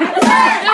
Yeah.